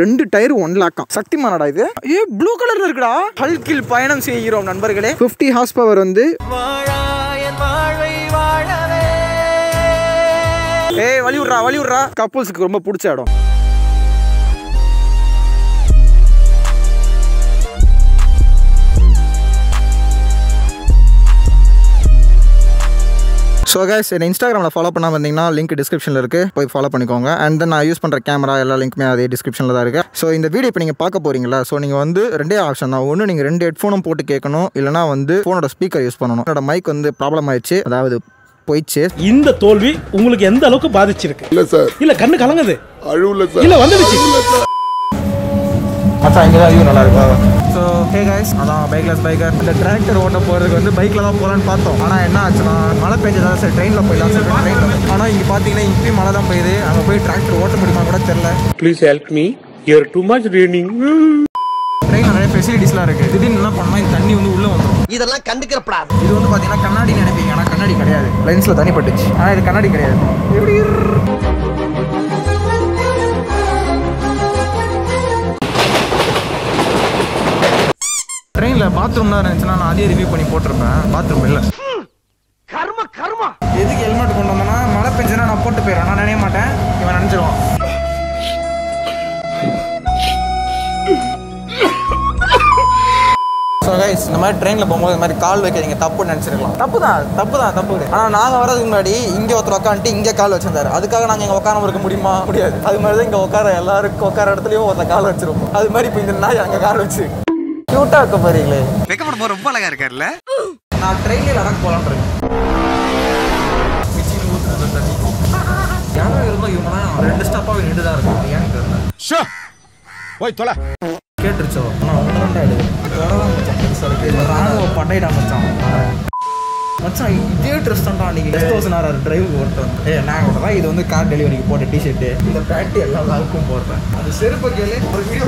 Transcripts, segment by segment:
ரெண்டு tier one லேக்கா சக்திமானடா இது. ஏ blue கலர்ல இருக்குடா. ஹல்கில் பயணம் செய்கிறோம் நண்பர்களே. 50 ஹார்ஸ் பவர் வந்து. ஏய் வழி விட்றா வழி விட்றா கப்புள்ஸுக்கு ரொம்ப பிடிச்ச இடம். ஸோ கைஸ் என்ன இன்ஸ்டாகிராமில் ஃபாலோ பண்ணாமல் இருந்தீங்கன்னா லிங்க் டிஸ்கிரிப்ஷனில் இருக்குது போய் ஃபாலோ பண்ணிக்கோங்க. அண்ட் தென் நான் யூஸ் பண்ணுற கேமரா எல்லா லிங்க்குமே அதே டிஸ்கிரிப்ஷனில் தான் இருக்குது ஸோ இந்த வீடியோ இப்போ நீங்கள் பார்க்க போகிறீங்களா ஸோ நீங்கள் வந்து ரெண்டே ஆப்ஷன் தான். ஒன்று நீங்கள் ரெண்டு ஹெட்ஃபோனும் போட்டு கேட்கணும். இல்லைனா வந்து ஃபோனோட ஸ்பீக்கர் யூஸ் பண்ணணும். என்னோட மைக் வந்து ப்ராப்ளம் ஆயிடுச்சு. அதாவது போயிடுச்சு. இந்த தோல்வி உங்களுக்கு எந்த அளவுக்கு பாதிச்சிருக்கு? இல்ல சார் இல்ல கண்ணு கலங்குது. அழுவல சார் இல்ல வந்துடுச்சு. மச்சான் இங்கே தான் வியூ நல்லா இருக்கா ஸோ ஹே கைஸ் அதான் பைக்லெஸ் பைக்கர் இந்த டிராக்டர் ஓட்ட போகிறதுக்கு வந்து பைக்கில் தான் போகலான்னு பார்த்தோம். ஆனால் என்ன ஆச்சுன்னா மழை பெஞ்சதா சரி ட்ரெயினில் போயிடலாம் சரி ட்ரெயினில் ஆனால் இங்கே பார்த்தீங்கன்னா இப்பயும் மழை தான் பெய்யுது. அங்கே போய் டிராக்டர் ஓட்ட முடியுமா கூட தெரில please help me you're too much ரீனிங் ட்ரெயினில் நிறைய ஃபெசிலிட்டிஸ்லாம் இருக்குது திடீர்னு என்ன பண்ணால் இந்த தண்ணி வந்து உள்ளே வந்துடும் இதெல்லாம் கண்டுக்கிறப்படாது. இது வந்து பார்த்தீங்கன்னா கண்ணாடி நினைப்பீங்க ஆனால் கண்ணாடி கிடையாது. லென்ஸில் தண்ணி பட்டுச்சு ஆனால் இது கண்ணாடி கிடையாது. எப்படி ட்ரெயினில் பாத்ரூம்லாம் இருந்துச்சுன்னா நான் அதே ரிவ்யூ பண்ணி போட்டிருப்பேன். பாத்ரூம் இல்லை. கர்ம கர்மா. எதுக்கு ஹெல்மெட் கொண்டு வந்தோம்னா மழை பெஞ்சுனா நான் போட்டு போயிடுவேன். நான் நினைய மாட்டேன். இவன் நினைச்சிருவான். ஸோ கைஸ் இந்த மாதிரி ட்ரெயினில் போகும்போது இந்த மாதிரி கால் வைக்கிறீங்க தப்புன்னு நினச்சிருக்கலாம். தப்பு தான் தப்பு. தான் தப்பு ஆனால் நாங்கள் வரதுக்கு முன்னாடி இங்கே ஒருத்தர் உட்காந்துட்டு இங்கே கால் வச்சிருந்தாரு. அதுக்காக நாங்கள் இங்கே உட்காராம இருக்க முடியுமா? முடியாது. அது மாதிரி தான் இங்கே உட்கார எல்லாருக்கும் உட்கார இடத்துலையும் ஒருத்தர் கால் வச்சிருப்போம். அது மாதிரி இப்போ இந்த நாய் அங்கே கால் வச்சு. க்யூட்டாக இருக்க போறீங்களே? வெக்கப்படும் போது ரொம்ப அழகா இருக்காருல்ல? நான் ட்ரெயினில் லடாக் போகலான்னு இருக்கேன். யாரும் இருந்தோம் இவங்கன்னா ரெண்டு ஸ்டாப்பாக நின்று தான் இருக்கும் ஏன்னு தெரியல போய் தொலை. கேட்டுருச்சோ ஆனால் ஒன்று ரெண்டா எடுக்கு ராணுவ படையிடா மச்சான். மச்சான் இதே ட்ரெஸ் தான் அன்றைக்கி டெஸ்ட் தௌசண்ட் ஆர் டிரைவ் ஓட்டு வந்து ஏ நான் சொல்கிறேன் இது வந்து கார் டெலிவரிக்கு போட்ட டிஷர்ட்டு இந்த பேண்ட்டு எல்லா விளாகுக்கும் போடுறேன். அந்த செருப்பை கேளு ஒரு வீடியோ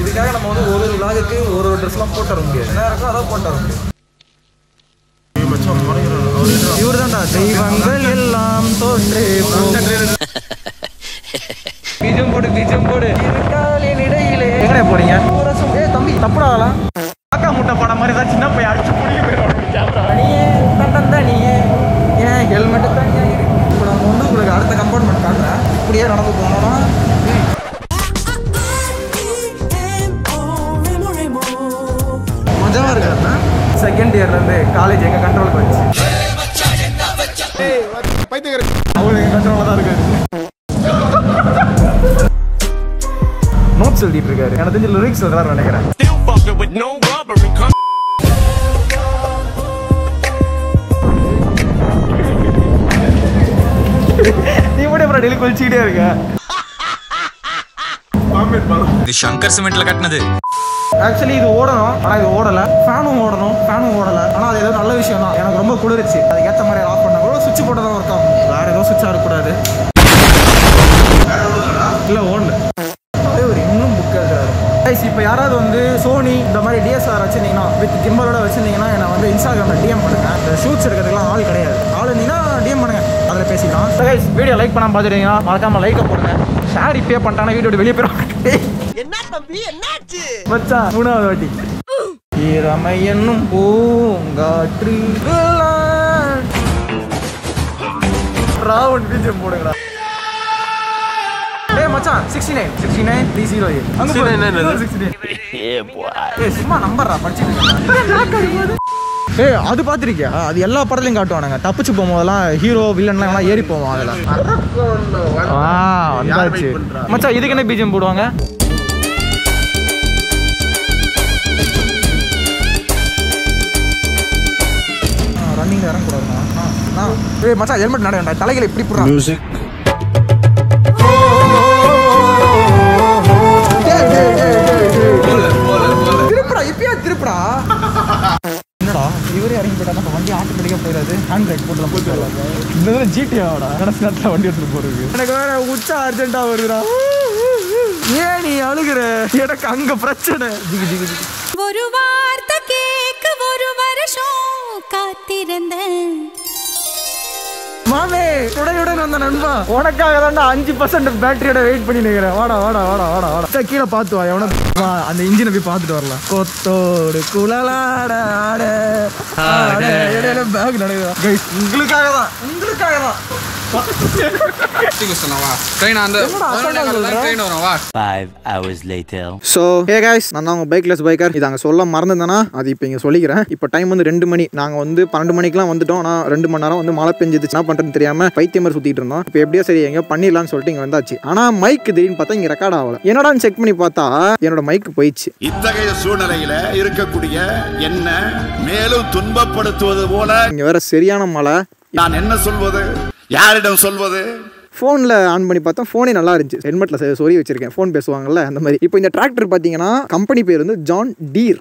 இதுக்காக நம்ம வந்து ஒரு ஒரு விளாகுக்கு ஒரு ஒரு ட்ரெஸ்லாம் போட்டு வர முடியாது என்ன இருக்கோ அதான் போட்டு வர இவர் தான்டா தெய்வங்கள் எல்லாம் தோற்றே பீஜம் போடு பீஜம் போடு. இருக்காலின் இடையிலே. போறீங்க? ஏ தம்பி தப்புடாலாம் தெரிஞ்ச லிரிக்ஸ் எழுதுறாரு நினைக்கிறேன். நீ மட்டும் அப்புறம் டெய்லி குளிச்சுக்கிட்டே இருக்க. இது சங்கர் சிமெண்ட்ல கட்டினது. ஆக்சுவலி இது ஓடணும். ஆனால் இது ஓடலை. ஃபேனும் ஓடணும். ஃபேனும் ஓடலை. ஆனால் அது ஏதோ நல்ல விஷயம் தான். எனக்கு ரொம்ப குளிர்ச்சு. அதுக்கு ஏற்ற மாதிரி ஆஃப் பண்ண கூட சுவிட்ச் போட்டு தான் ஒர்க் ஆகும். வேறு ஏதோ சுவிட்சாக இருக்கக்கூடாது இல்லை ஓடல. கைஸ் இப்போ யாராவது வந்து சோனி இந்த மாதிரி டிஎஸ்ஆர் வச்சிருந்தீங்கன்னா வித் கிம்பலோட வச்சிருந்தீங்கன்னா என்னை வந்து இன்ஸ்டாகிராமில் டிஎம் பண்ணுங்க. இந்த ஷூட்ஸ் எடுக்கிறதுக்குலாம் ஆள் கிடையாது. ஆள் இருந்தீங்கன்னா டிஎம் பண்ணுங்க. அதில் பேசிக்கலாம். கைஸ் வீடியோ லைக் பண்ணாம பார்த்துட்டீங்கன்னா மறக்காம லைக்கை போடுங்க. ஷேர் இப்பயே பண்ணிட்டாங்கன்னா வீடியோ வெளியே போயிடும் என்ன தம்பி என்னாச்சு? மச்சான் மூணாவது வாட்டி. ஈரமை என்னும் பூங்காற்று ராவன் பீஜம் போடுங்கடா. ஏய் மச்சான் sixty nine sixty nine three zero eight அங்கே ஏய் சும்மா நம்பர்ரா படிச்சுட்டு ஏய் அது பார்த்துருக்கியா அது எல்லா படத்துலையும் காட்டுவானுங்க தப்பிச்சு போகும்போதெல்லாம் ஹீரோ வில்லன்லாம் எல்லாம் ஏறி போவோம் அதில் ஆ வந்தாச்சு மச்சான் இதுக்கு என்ன பீஜம் போடுவாங்க ரன்னிங் இறங்கக்கூடாதுண்ணா ஏய் மச்சான் ஹெல்மெட் நட வேண்டாம் தலைகளை இப்படி போடுறான் திருப்புடா இப்பயா திருப்புடா என்னடா இவரே இறங்கி போயிட்டா நம்ம வண்டி ஆட்டோமேட்டிக்காக போயிடாது. ஹேண்ட் பிரேக் போட்டுலாம் போயிட்டு வரலாம் இந்த இதில் ஜிடிஆடா கடைசி நேரத்தில் வண்டி எடுத்துட்டு போறது எனக்கு வேற உச்சா அர்ஜென்ட்டாக வருதுடா. ஏன் நீ அழுகுற? எனக்கு அங்க பிரச்சனை. ஒரு வார்த்தை கேட்க ஒரு வருஷம் காத்திருந்தேன். மாமே உடையுடன் வந்த நண்பா. உனக்காக தான்டா அஞ்சு பர்சன்ட் பேட்டரியோட வெயிட் பண்ணி நிக்கிறேன் வாடா வாடா வாடா வாடா வாடா. சரி, கீழே பார்த்து வா எவன வா அந்த இன்ஜினை போய் பார்த்துட்டு வரலாம். கொத்தோடு குழலாட ஆட. பேக் நடக்குதா. கைஸ் உங்களுக்காக தான். உங்களுக்காக தான். பைக்லெஸ் பைக்கர் இது அங்கே சொல்ல மறந்துருந்தேன்னா அது இப்போ இங்கே சொல்லிக்கிறேன். இப்போ டைம் வந்து ரெண்டு மணி. நாங்கள் வந்து பன்னெண்டு மணிக்கெலாம் வந்துட்டோம். ஆனால் ரெண்டு மணி நேரம் வந்து மழை பெஞ்சிச்சு. என்ன பண்ணுறதுன்னு தெரியாமல் பைத்தியம் சுற்றிட்டு இருந்தோம். இப்போ எப்படியோ சரி எங்கேயோ பண்ணிடலாம்னு சொல்லிட்டு இங்கே வந்தாச்சு. ஆனால் மைக் திடீர்னு பார்த்தா இங்கே ரெக்கார்ட் ஆகல. என்னடான்னு செக் பண்ணி பார்த்தா என்னோட மைக் போயிடுச்சு. இத்தகைய சூழ்நிலையில இருக்கக்கூடிய என்ன மேலும் துன்பப்படுத்துவது போல இங்கே வேற சரியான மழை. நான் என்ன சொல்வது? யாரிடம் சொல்வது? ஃபோனில் ஆன் பண்ணி பார்த்தா ஃபோனே நல்லா இருந்துச்சு. ஹெல்மெட்டில் சொறி வச்சிருக்கேன் ஃபோன் பேசுவாங்கல்ல அந்த மாதிரி. இப்போ இந்த டிராக்டர் பார்த்தீங்கன்னா கம்பெனி பேர் வந்து John Deere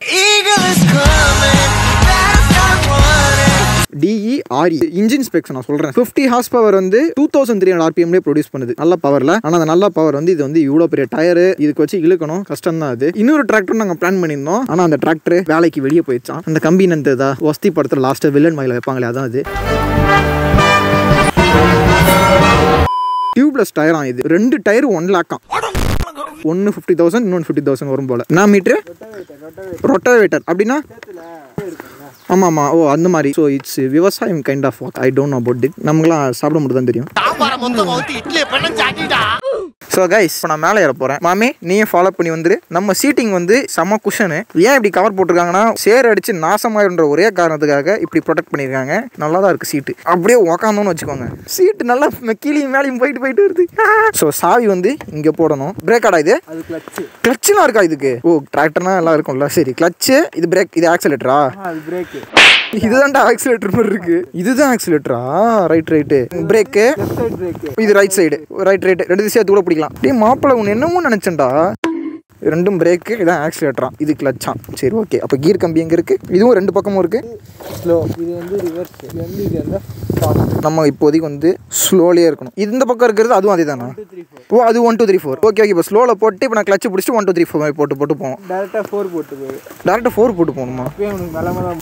D E R E engine specs நான் சொல்கிறேன் ஃபிஃப்டி ஹார்ஸ் பவர் வந்து டூ தௌசண்ட் த்ரீ ஹண்ட்ரட் ஆர்பிஎம்லேயே ப்ரொடியூஸ் பண்ணுது. நல்ல பவரில் ஆனால் அந்த நல்ல பவர் வந்து இது வந்து இவ்வளோ பெரிய டயரு இதுக்கு வச்சு இழுக்கணும். கஷ்டம் தான் அது. இன்னொரு டிராக்டர் நாங்கள் பிளான் பண்ணியிருந்தோம். ஆனால் அந்த டிராக்டர் வேலைக்கு வெளியே போயிடுச்சான் அந்த கம்பி நந்ததா வஸ்தி படத்தில் லாஸ்ட்டாக வில்லன் மயில வைப்பாங்களே அதான் அது. டியூப்லெஸ் டயராம் இது. ரெண்டு டயர் ஒன் லேக்காம் ஒன்று ஃபிஃப்டி தௌசண்ட் இன்னொன்று ஃபிஃப்டி தௌசண்ட் வரும் போல. என்ன மீட்ரு ரொட்டவேட்டர் அப்படின்னா? ஆமாம் ஆமாம் ஓ அந்த மாதிரி. ஸோ இட்ஸ் விவசாயம் kind of I don't know about it நம்மளாம் சாப்பிட மட்டும் தான் தெரியும் ஸோ கைஸ் இப்போ நான் மேலே ஏற போகிறேன் மாமி நீயும் ஃபாலோ பண்ணி வந்துரு. நம்ம சீட்டிங் வந்து செம்ம குஷனு ஏன் இப்படி கவர் போட்டிருக்காங்கன்னா சேர் அடிச்சு நாசமாயிருன்ற ஒரே காரணத்துக்காக இப்படி ப்ரொடெக்ட் பண்ணியிருக்காங்க. நல்லா தான் இருக்குது சீட்டு அப்படியே உக்காந்தோன்னு வச்சுக்கோங்க. சீட்டு நல்லா கீழே மேலேயும் போயிட்டு போயிட்டு வருது. ஸோ சாவி வந்து இங்கே போடணும். பிரேக் ஆடா இது? கிளச்சுலாம் இருக்கா இதுக்கு? ஓ டிராக்டர்னா எல்லாம் இருக்கும்ல. சரி கிளச்சு இது பிரேக் இது ஆக்சிலேட்டரா பிரேக்கு இதுதான்டா ஆக்சிலேட்டர் மாதிரி இருக்கு. இதுதான் ஆக்சிலேட்டரா ரைட் ரைட்டு பிரேக்கு இது ரைட் சைடு ரைட் ரைட் ரெண்டு சேர்த்து கூட பிடிக்கலாம். டேய் மாப்பிள்ள உன் என்னமோ நினைச்சேன்டா. ரெண்டும் பிரேக்கு இதான் ஆக்சிலேட்டரா இது கிளச்சான் சரி ஓகே அப்போ கீர் கம்பி எங்கே இருக்கு? இதுவும் ரெண்டு பக்கமும் இருக்கு. ஸ்லோ இது வந்து ரிவர்ஸ் இது வந்து இது வந்து ஃபாஸ்ட் நம்ம இப்போதைக்கு வந்து ஸ்லோலியே இருக்கணும். இந்த பக்கம் இருக்கிறது அதுவும் அதே தானா ஓ அது one two three four okay okay இப்போ ஸ்லோவில் போட்டு இப்போ நான் கிளச்சு பிடிச்சிட்டு ஒன் டூ த்ரீ ஃபோர் போட்டு போட்டு போவோம். டேரெக்டாக ஃபோர் போட்டு போகுது டேரெக்டாக ஃபோர் போட்டு போகணுமா?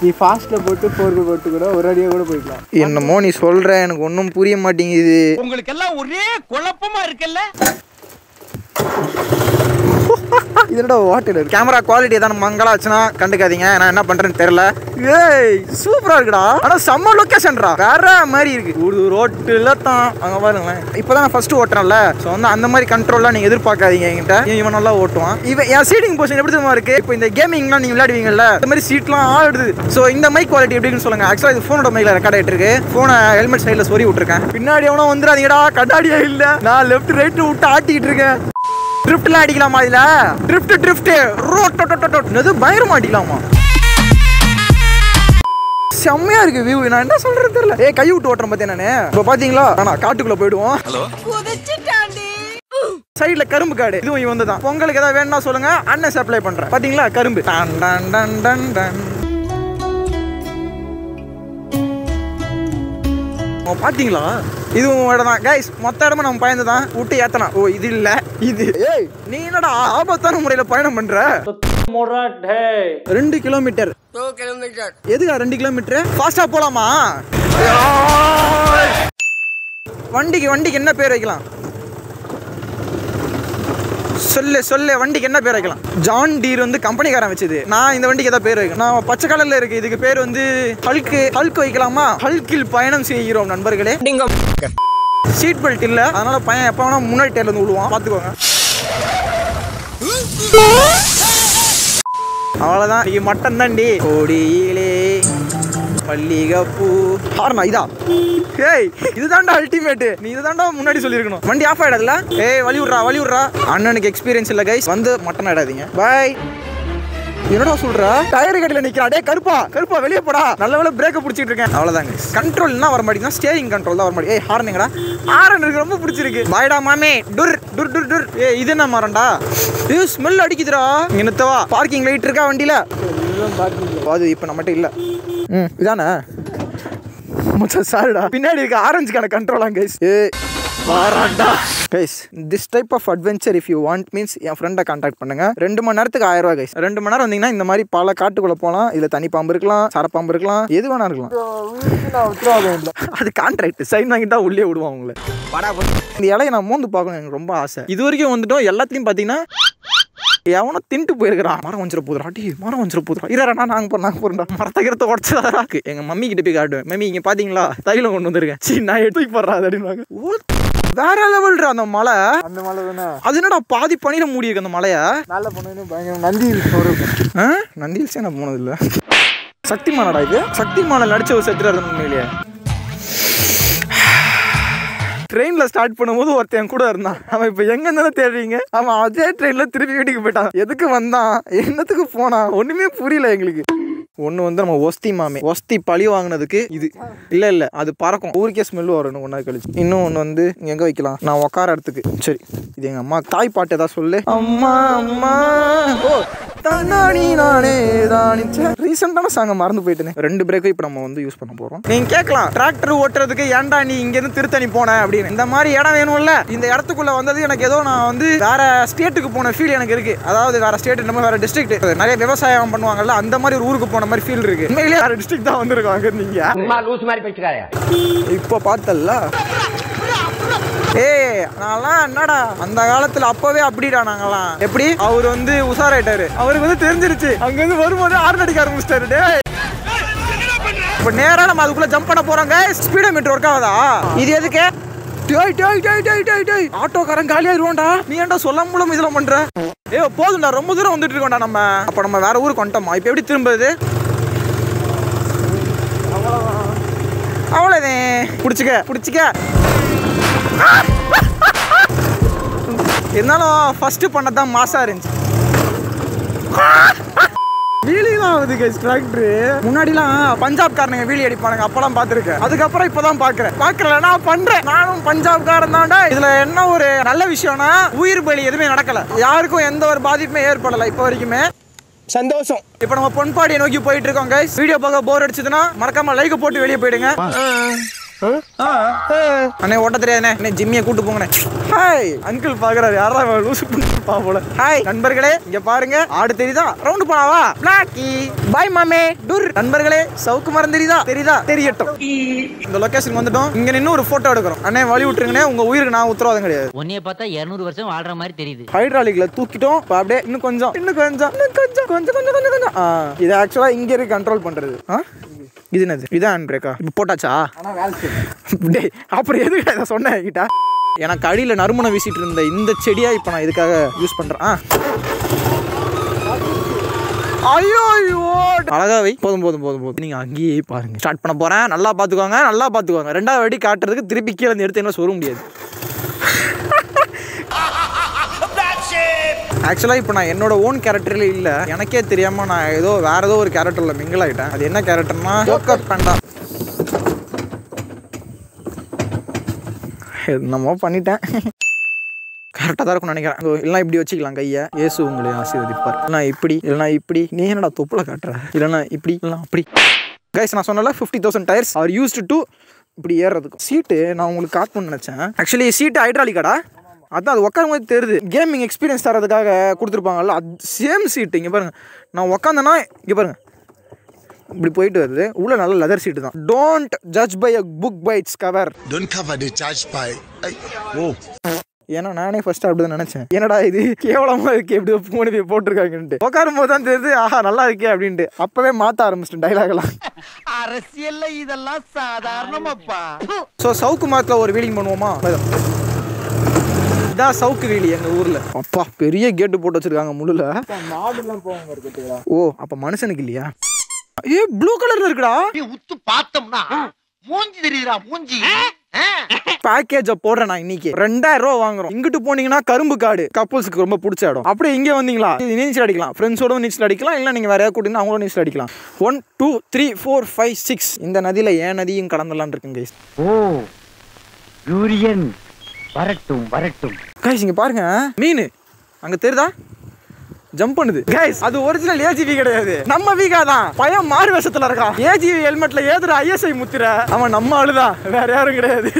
நீ ஃபாஸ்ட்டில் போட்டு ஃபோர் போட்டு கூட ஒரு அடியாக கூட போய்க்கலாம். என்னமோ நீ சொல்ற எனக்கு ஒன்றும் புரிய மாட்டேங்குது. உங்களுக்கு எல்லாம் ஒரே குழப்பமா இருக்குல்ல? இதோட வாட்டர் கேமரா குவாலிட்டி ஏதாவது மங்களாச்சுன்னா கண்டுக்காதீங்க. நான் என்ன பண்றேன்னு தெரியல. ஏய் சூப்பரா இருக்குடா. ஆனா செம்ம லொகேஷன்டா வேற மாதிரி இருக்கு. ஒரு ரோட்டுல தான். அங்க பாருங்களேன். இப்பதான் நான் ஃபர்ஸ்ட் ஓட்டுறேன்ல ஸோ வந்து அந்த மாதிரி கண்ட்ரோல்லாம் நீங்க எதிர்பார்க்காதீங்க என்கிட்ட. இவன் நல்லா ஓட்டுவான். இவன் என் சீட்டிங் பொசிஷன் எப்படி தெரியுமா இருக்கு? இப்போ இந்த கேமிங்லாம் நீங்க விளையாடுவீங்கல்ல இந்த மாதிரி சீட்லாம் ஆடுது. ஸோ இந்த மைக் குவாலிட்டி எப்படின்னு சொல்லுங்க. ஆக்சுவலாக இது ஃபோனோட மைக்ல ரெக்கார்ட் ஆயிட்டு இருக்கு. ஃபோனை ஹெல்மெட் சைடில் சொறி விட்டுருக்கேன். பின்னாடி எவனோ வந்துடாதீங்கடா. கண்ணாடியே இல்ல. நான் லெஃப்ட் ரைட் விட்டு ஆட்டிக்கிட்டு இருக்கேன். ட்ரிஃப்ட்லாம் அடிக்கலாமா இதுல? ட்ரிஃப்ட் ட்ரிஃப்ட் ரோட் இது பயங்கரமா அடிக்கலாமா? செம்மையா இருக்கு வியூ நான் என்ன சொல்றது தெரியல. ஏய் கை விட்டு ஓட்டுறேன் பார்த்தேன் நானு? இப்போ பாத்தீங்களா? ஆனா காட்டுக்குள்ள போயிடுவோம். சைடுல கரும்பு காடு. இதுவும் இவன் தான். பொங்கலுக்கு ஏதாவது வேணும்னா சொல்லுங்க. அண்ணன் சப்ளை பண்றேன். பாத்தீங்களா? கரும்பு. Ton ton ton ton ton. ஓ, பாத்தீங்களா? இதுவும் இடம் தான். கைஸ் மொத்த இடமும் நம்ம பயந்து தான் விட்டு ஏத்தலாம் ஓ இது இல்ல. இது. ஏய். நீ என்னடா ஆபத்தான முறையில பயணம் பண்ற? ரெண்டு கிலோமீட்டர் எதுக்கா ரெண்டு கிலோமீட்டர் ஃபாஸ்டா போலாமா? வண்டிக்கு வண்டிக்கு என்ன பேர் வைக்கலாம்? சொல்லு சொல்லு வண்டிக்கு என்ன பேர் வைக்கலாம்? ஜான் டீர் வந்து கம்பெனிக்காரன் வச்சது. நான் இந்த வண்டிக்கு ஏதாவது பேர் வைக்கலாம் நான் பச்சை கலர்ல இருக்கு. இதுக்கு பேர் வந்து ஹல்க்கு ஹல்க் வைக்கலாமா? ஹல்கில் பயணம் செய்கிறோம் நண்பர்களே. நீங்க சீட் பெல்ட் இல்ல. அதனால பையன் எப்ப வேணா முன்னாடி டேர்ல இருந்து விழுவான் பாத்துக்கோங்க. அவ்வளவுதான். நீ மட்டன் தாண்டி கொடியிலே மல்லிகைப்பூ. ஹார்னா இதா? ஏய் இதுதான்டா அல்டிமேட் நீ இதுதான்டா முன்னாடி சொல்லியிருக்கணும். வண்டி ஆஃப் ஆயிடாதுல? ஏய் வழி விட்றா வழி விட்றா. அண்ணனுக்கு எக்ஸ்பீரியன்ஸ் இல்லை கைஸ் வந்து மட்டன் ஆயிடாதீங்க பாய் என்னடா சொல்ற? டயர் கடையில நிக்கிறான் டேய் கருப்பா கருப்பா வெளியே போடா. நல்ல வேலை பிரேக்க பிடிச்சிட்டு இருக்கேன். அவ்வளவுதாங்க கண்ட்ரோல் என்ன வர மாட்டேங்குது. ஸ்டேரிங் கண்ட்ரோல் தான் வர மாட்டேங்குது. ஏய் ஹார்னுங்கடா ஹாரன் எனக்கு ரொம்ப பிடிச்சிருக்கு. பாய்டா மாமே. டுர் டுர் டுர் டுர். ஏய் இது என்ன மரம்டா ஏய் ஸ்மெல் அடிக்குதுடா. இங்க பார்க்கிங் லைட் இருக்கா வண்டியில? அது இப்போ நம்மகிட்ட இல்லை. ம் இதானே? மச்சான் சாரிடா பின்னாடி இருக்க ஆரஞ்சுக்கான கண்ட்ரோலா கைஸ் ஏய் guys this type of adventure if you want means என் ஃப்ரெண்டை கான்டாக்ட் பண்ணுங்க. ரெண்டு மணி நேரத்துக்கு ஆயிரம் ரூபாய் கைஸ் ரெண்டு மணி நேரம் வந்தீங்கன்னா இந்த மாதிரி பல காட்டுக்குள்ள போகலாம் இதுல தனி பாம்பு இருக்கலாம் சரப்பாம்பு இருக்கலாம் எது வேணா இருக்கலாம். அது கான்ட்ராக்ட் சைன் வாங்கிட்டா உள்ளே விடுவான் உங்களை. இந்த இலையை நான் மோந்து பார்க்கணும் எனக்கு ரொம்ப ஆசை. இது வரைக்கும் வந்துட்டோம். எல்லாத்தையும் பார்த்தீங்கன்னா எவனோ தின்ட்டு போயிருக்கிறான். மரம் வஞ்சிர போதுரா டி மரம் வஞ்சிர போதுரா இரா நாங்க போறோம் நாங்க போறோம்டா. மரத்தகிறத உடச்சதா எங்க மம்மி கிட்ட போய் காட்டுவேன். மம்மி இங்க பாத்தீங்களா? தைலம் கொண்டு வந்திருக்கேன். சீ நான் எடுத்து போடுறா அப்படின்னு வேற லெவல்ரா அந்த மலை. அந்த மலை தானே? அது என்னடா பாதி பனியில மூடி இருக்கு அந்த மலைய? மேலே போனோன்னு பயங்கர நந்தி ஆ? நந்தி ஹில்ஸே நான் போனது இல்ல சக்திமானடா இது? சக்திமான நடிச்ச ஒரு செத்துறாரு உண்மையிலேயே. ட்ரெயினில் ஸ்டார்ட் பண்ணும்போது ஒருத்தன் கூட இருந்தான். அவன் இப்போ எங்க இருந்தாலும் தேடுறீங்க? அவன் அதே ட்ரெயினில் திருப்பி வீட்டுக்கு போயிட்டான். எதுக்கு வந்தான்? என்னத்துக்கு போனான்? ஒன்றுமே புரியல எங்களுக்கு. ஒன்று வந்து நம்ம ஒஸ்தி மாமே. ஒஸ்தி பழி வாங்கினதுக்கு இது. இல்லை இல்லை அது பறக்கும். ஊருக்கே ஸ்மெல் வரும் ஒன்றா கழிச்சு. இன்னும் ஒன்று வந்து எங்கே வைக்கலாம்? நான் உட்கார இடத்துக்கு. சரி. இது எங்கள் அம்மா தாய் பாட்டு ஏதாவது சொல்லு. அம்மா அம்மா. ஓ தன்னாடி நானே தானிச்சேன் ரீசெண்டான சாங்கை மறந்து போயிட்டேன். ரெண்டு பிரேக்கும் இப்போ நம்ம வந்து யூஸ் பண்ண போகிறோம் நீங்கள் கேட்கலாம். டிராக்டர் ஓட்டுறதுக்கு ஏன்டா நீ இங்கேருந்து திருத்தணி போன அப்படின்னு. இந்த மாதிரி இடம் வேணும்ல. இந்த இடத்துக்குள்ள வந்தது எனக்கு ஏதோ நான் வந்து வேற ஸ்டேட்டுக்கு போன ஃபீல் எனக்கு இருக்கு. அதாவது வேற ஸ்டேட் நம்ம வேற டிஸ்ட்ரிக்ட் நிறைய விவசாயம் பண்ணுவாங்கல்ல அந்த மாதிரி ஒரு ஊருக்கு போன மாதிரி ஃபீல் இருக்கு. உண்மையிலேயே வேற டிஸ்ட்ரிக்ட் தான் வந்திருக்கோம் அங்க நீங்க. லூஸ் மாதிரி பேச்சுக்காயா இப்போ பார்த்தல்ல. ஏய் நான்லாம் என்னடா? அந்த காலத்துல அப்பவே அப்படிடா நாங்கலாம். எப்படி? அவர் வந்து உஷாராயிட்டாரு. அவருக்கு வந்து தெரிஞ்சிருச்சு. அங்க இருந்து வரும்போது ஆறு அடிக்க ஆரம்பிச்சிட்டாரு. டேய். இப்போ நேரா நம்ம அதுக்குள்ள ஜம்ப் பண்ண போறோங்க ஸ்பீடோ மீட்டர் ஒர்க் ஆகுதா? இது எதுக்கு? டேய் டேய் டேய் டேய் டேய் டேய். ஆட்டோக்காரன் காலியாயிருவான்டா. நீ ஏன்டா சொல்ல மூலம் இதெல்லாம் பண்ற? ஏ போதும்டா. ரொம்ப தூரம் வந்துட்டு இருக்கோம்டா நம்ம. அப்ப நம்ம வேற ஊருக்கு வந்துட்டோமா? இப்போ எப்படி திரும்புறது? அவ்வளோதான் பிடிச்சிக்க பிடிச்சிக்க. இருந்தாலும் ஃபர்ஸ்ட் பண்ணதான் மாசா இருந்துச்சு. வீலிலாம் ஆகுது கைஸ் டிராக்டர் முன்னாடிலாம் பஞ்சாப்காரனுங்க வீலி அடிப்பானுங்க அப்பெல்லாம் பார்த்துருக்கேன். அதுக்கப்புறம் இப்போதான் பார்க்குறேன். பார்க்கல நான் பண்றேன். நானும் பஞ்சாப்காரன் தான்டா. இதுல என்ன ஒரு நல்ல விஷயம்னா உயிர் பலி எதுவுமே நடக்கல. யாருக்கும் எந்த ஒரு பாதிப்புமே ஏற்படலை இப்போ வரைக்குமே. சந்தோஷம். இப்போ நம்ம பொன்பாடியை நோக்கி போயிட்டு இருக்கோம் கைஸ் வீடியோ பார்க்க போர் அடிச்சதுன்னா மறக்காம லைக் போட்டு வெளியே போயிடுங்க. அண்ணே ஓட்ட தெரியாதுண்ணே. அண்ணே ஜிம்மியை கூட்டு போங்கண்ணே. ஹாய். அங்கிள் பாக்குறாரு. யாரா லூசு பண்ணிருப்பா போல. ஹாய். நண்பர்களே இங்க பாருங்க. ஆடு தெரியுதா? Round போனாவா Blackie. பாய் மாமே. டுர். நண்பர்களே சவுக்கு மரம் தெரியுதா? தெரியுதா? தெரியட்டும். இந்த லொகேஷன் வந்துட்டோம். இங்க நின்னு ஒரு போட்டோ எடுக்கிறோம். அண்ணே வழி விட்டுருங்கண்ணே. உங்க உயிருக்கு நான் உத்தரவாதம் கிடையாது. உன்னைய பார்த்தா இருநூறு வருஷம் வாழ்ற மாதிரி தெரியுது. ஹைட்ராலிக்ல தூக்கிட்டோம். இப்ப அப்படியே இன்னும் கொஞ்சம் இன்னும் கொஞ்சம் இன்னும் கொஞ்சம் கொஞ்சம் கொஞ்சம் கொஞ்சம். கொஞ்சம் ஆ இது ஆக்சுவலா இங்க இருக்கு கண்ட்ரோல் பண்றது. இது என்னது? இதான் ஹேண்ட் பிரேக்கா இப்போ போட்டாச்சா? டேய் அப்புறம் எதுக்கு இதை சொன்னேன் என்கிட்ட? எனக்கு அடியில் நறுமணம் வீசிட்டு இருந்த இந்த செடியா இப்போ நான் இதுக்காக யூஸ் பண்றேன். ஆ. ஐயோ ஐயோ அழகா வை. போதும் போதும் போதும் போதும். நீங்க அங்கேயே பாருங்க. ஸ்டார்ட் பண்ண போறேன். நல்லா பாத்துக்கோங்க நல்லா பாத்துக்கோங்க. ரெண்டாவது வாட்டி காட்டுறதுக்கு திருப்பி கீழே இருந்து எடுத்து என்ன சொல்ல முடியாது. ஆக்சுவலாக இப்போ நான் என்னோட ஓன் கேரக்டர்ல இல்லை. எனக்கே தெரியாமல் நான் ஏதோ வேறு ஏதோ ஒரு கேரக்டரில் மிங்கிள் ஆகிட்டேன் அது என்ன கேரக்டர்னா ஜோக்கர் பேண்டா என்னமோ பண்ணிட்டேன். கரெக்டாக தான் இருக்கும்னு நினைக்கிறேன். இதோ இல்லைனா இப்படி வச்சுக்கலாம் கையை. இயேசு உங்களை ஆசீர்வதிப்பார். இல்லைனா இப்படி இல்லைனா இப்படி. நீ என்னடா தொப்புல காட்டுற? இல்லைனா இப்படி இல்லைனா அப்படி. கைஸ் நான் சொன்னல fifty thousand tyres are used to இப்படி ஏறுறதுக்கு. சீட்டு நான் உங்களுக்கு காட்டணும்னு நினச்சேன். ஆக்சுவலி சீட்டு ஹைட்ராலிக்காடா அதான் அது உட்காரும் போது தெரியுது. கேமிங் எக்ஸ்பீரியன்ஸ் தரதுக்காக கொடுத்துருப்பாங்கல்ல அது சேம் சீட்டு இங்கே பாருங்க. நான் உட்காந்தேன்னா இங்கே பாருங்க. இப்படி போயிட்டு வருது. உள்ள நல்ல லெதர் சீட்டு தான். Don't judge by a book by its cover cover the charge by. Oh. ஏன்னா நானே ஃபர்ஸ்ட் அப்படிதான் நினைச்சேன். என்னடா இது? கேவலமா இருக்கு. எப்படி மூணு பேர் போட்டிருக்காங்கன்ட்டு. உட்காரும் போது தான் தெரியுது ஆஹா நல்லா இருக்கே அப்படின்ட்டு. அப்பவே மாத்த ஆரம்பிச்சிட்டேன் டைலாக்லாம் அரசியல்ல இதெல்லாம் சாதாரணமாப்பா. ஸோ சவுக்கு மரத்தில் ஒரு வீலிங் பண்ணுவோமா? இதான் சவுக்கு வீலி எங்க ஊர்ல. அப்பா பெரிய கேட்டு போட்டு வச்சிருக்காங்க முள்ளுல. மாடுலாம் போவாங்க இருக்கட்டுங்களா ஓ அப்ப மனுஷனுக்கு இல்லையா? ஏ ப்ளூ கலர்ல இருக்குடா. உத்து பார்த்தோம்னா மூஞ்சி தெரியுதுடா மூஞ்சி. பேக்கேஜ போடுறேன் நான் இன்னைக்கு. ரெண்டாயிரம் ரூபா வாங்குறோம். இங்கிட்டு போனீங்கன்னா கரும்பு காடு. கப்புள்ஸ்க்கு ரொம்ப பிடிச்ச இடம். அப்படியே இங்க வந்தீங்களா? இது நீச்சல் அடிக்கலாம். ஃப்ரெண்ட்ஸோட நீச்சல் அடிக்கலாம். இல்லை நீங்க வேற யாராவது கூட்டினா அவங்களும் நீச்சல் அடிக்கலாம். One two three four five six இந்த நதியில ஏன் நதியும் கடந்துடலான் இருக்குங்க ஓ யூரியன் வரட்டும் வரட்டும். கைஸ் இங்க பாருங்க. மீன். அங்க தெரியுதா? ஜம்ப் பண்ணுது. கைஸ் அது ஒரிஜினல் ஏஜிவி கிடையாது. நம்ம வீகா தான். பையன் மாறு வேஷத்துல இருக்கான். ஏஜிவி ஹெல்மெட்ல ஏதுற ஐஎஸ்ஐ முத்திர? அவன் நம்ம ஆளுதான். வேற யாரும் கிடையாது.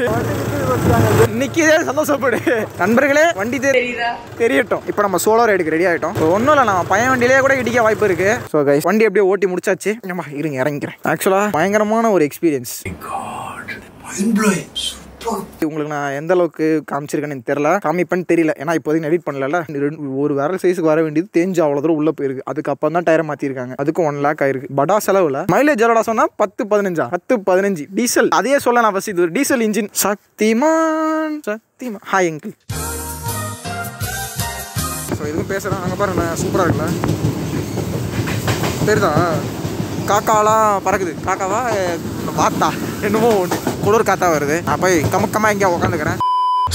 இன்னைக்கு சந்தோஷப்படு. நண்பர்களே வண்டி தெரியுதா? தெரியட்டும். இப்போ நம்ம சோலோ ரைடுக்கு ரெடி ஆயிட்டோம். ஒன்றும் இல்லை நம்ம பையன் வண்டியிலேயே கூட இடிக்க வாய்ப்பு இருக்கு. ஸோ கைஸ் வண்டி அப்படியே ஓட்டி முடிச்சாச்சு. ஏம்மா இருங்க இறங்கிக்கிறேன். ஆக்சுவலாக பயங்கரமான ஒரு எக்ஸ்பீரியன்ஸ் உங்களுக்கு நான் எந்த அளவுக்கு காமிச்சிருக்கேன்னு எனக்கு தெரியல. காமிப்பேன்னு தெரியல. ஏன்னா இப்போதைக்கு எடிட் பண்ணல ரெண்டு- ஒரு விரல் சைஸுக்கு வர வேண்டியது தேஞ்சு அவ்வளோ தூரம் உள்ள போயிருக்கு. அதுக்கு அப்புறம் தான் டயரை மாத்திருக்காங்க. அதுக்கும் ஒன் லேக் ஆயிருக்கு. படா செலவுல மைலேஜ் எவ்வளோடா சொன்னா? பத்து பதினஞ்சா? பத்து பதினஞ்சு. டீசல் அதையே சொல்ல நான் ஃபர்ஸ்ட் இது ஒரு diesel engine Shaktimaan Shaktimaan. Hi uncle so எதுவும் பேசுகிறேன் அங்கே பாருங்க சூப்பராக இருக்குல்ல? தெரியுதா? காக்காலாம் பறக்குது. காக்காவா? வாத்தா என்னமோ ஒன்று குளிர் காத்தா வருது. நான் போய் கமக்கமா எங்கேயா உட்காந்துக்கிறேன்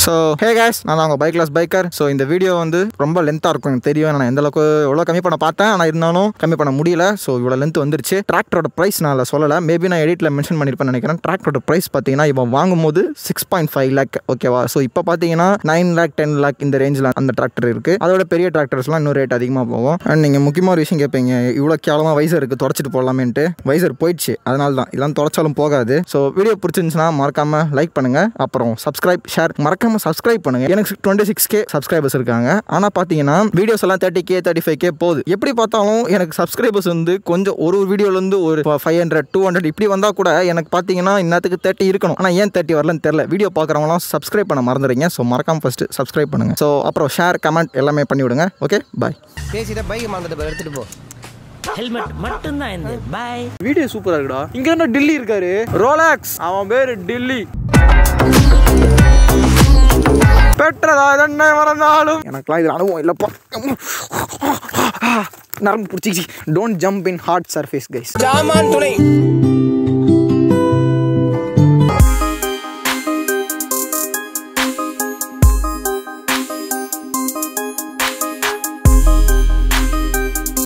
ஸோ ஹே கேஸ் நான் அவங்க பைக் கிளாஸ் பைக்கர் ஸோ இந்த வீடியோ வந்து ரொம்ப லென்த்தாக இருக்கும். எனக்கு தெரியும். நான் எந்த அளவுக்கு எவ்வளோ கம்மி பண்ண பார்த்தேன். ஆனால் இருந்தாலும் கம்மி பண்ண முடியல. ஸோ இவ்வளோ லென்த் வந்துருச்சு. டிராக்டரோட ப்ரைஸ் நான் அதில் சொல்லலை. மேபி நான் எடிட்டில் மென்ஷன் பண்ணியிருப்பேன் நினைக்கிறேன். டிராக்டரோட ப்ரைஸ் பார்த்தீங்கன்னா இப்போ வாங்கும்போது சிக்ஸ் பாயிண்ட் ஃபைவ் லேக் ஓகேவா ஸோ இப்போ பார்த்தீங்கன்னா நைன் லேக் டென் லேக் இந்த ரேஞ்சில் அந்த டிராக்டர் இருக்குது அதோட பெரிய டிராக்டர்ஸ்லாம் இன்னும் ரேட் அதிகமாக போகும். அண்ட் நீங்கள் முக்கியமாக ஒரு விஷயம் கேட்பீங்க இவ்வளோ கேவலமாக வைசர் இருக்குது தொடச்சிட்டு போடலாமேன்ட்டு. வைசர் போயிடுச்சு. அதனால தான். இதெல்லாம் தொடச்சாலும் போகாது. ஸோ வீடியோ பிடிச்சிருந்துச்சுன்னா மறக்காமல் லைக் பண்ணுங்கள் அப்புறம் சப்ஸ்கிரைப் ஷேர் மறக்காமல் சப்ஸ்கிரைப் பண்ணுங்கள் எனக்கு டுவெண்ட்டி சிக்ஸ் கே சப்ஸ்கிரைபர்ஸ் இருக்காங்க. ஆனால் பார்த்தீங்கன்னா வீடியோஸ் எல்லாம் thirty K thirty five K போகுது. எப்படி பார்த்தாலும் எனக்கு சப்ஸ்கிரைபர்ஸ் வந்து கொஞ்சம் ஒரு ஒரு வீடியோலேருந்து ஒரு ஃபைவ் ஹண்ட்ரட் டூ ஹண்ட்ரட் இப்படி வந்தால் கூட எனக்கு பார்த்தீங்கன்னா இன்னத்துக்கு தேர்ட்டி இருக்கணும். ஆனால் ஏன் தேர்ட்டி வரலன்னு தெரில வீடியோ பார்க்குறவங்களாம் சப்ஸ்கிரைப் பண்ண மறந்துடுங்க ஸோ மறக்காம ஃபஸ்ட்டு சப்ஸ்கிரைப் பண்ணுங்கள் ஸோ அப்புறம் ஷேர் கமெண்ட் எல்லாமே பண்ணி விடுங்க. ஓகே பாய் பேசிட்ட பைக் மறந்துட்டு எடுத்துட்டு போ. ஹெல்மெட் மட்டும்தான் இந்த பாய் வீடியோ சூப்பரா இருக்குடா. இங்க என்ன டில்லி இருக்காரு? ரோலாக்ஸ் அவன் பேரு டில்லி. பெற்றதா என்ன மறந்தாலும். எனக்குலாம் இது அனுபவம் இல்லப்பா. நரம்பு பிடிச்சிச்சு don't jump in hard surface guys சாமான் துணை.